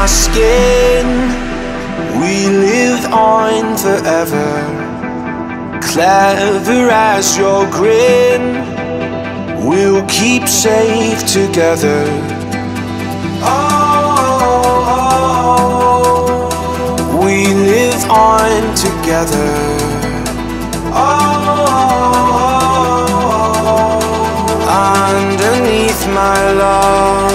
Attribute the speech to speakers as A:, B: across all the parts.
A: my skin. We live on forever. Clever as your grin. We'll keep safe together. Oh, we live on together. Oh, underneath my love.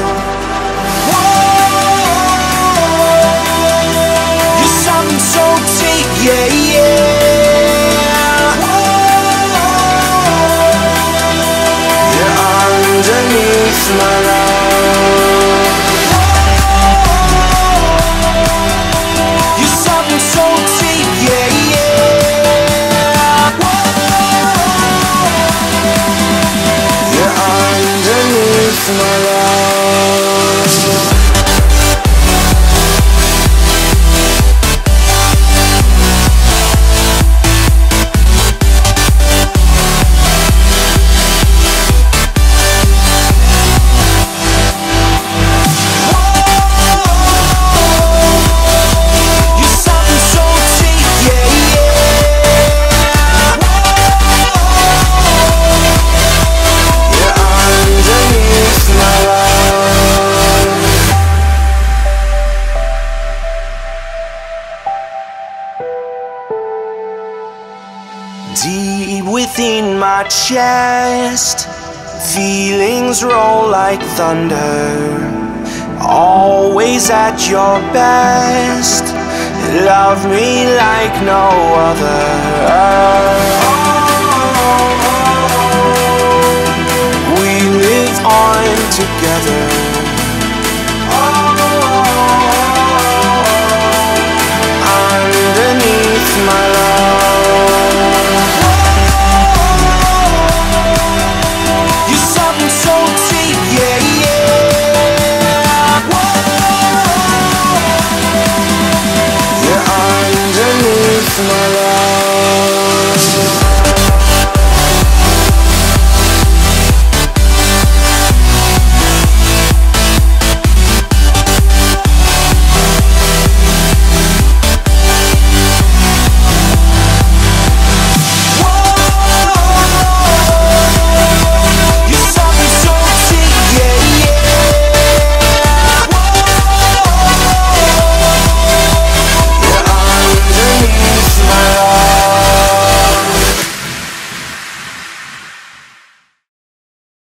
A: Deep within my chest, feelings roll like thunder. Always at your best, love me like no other. My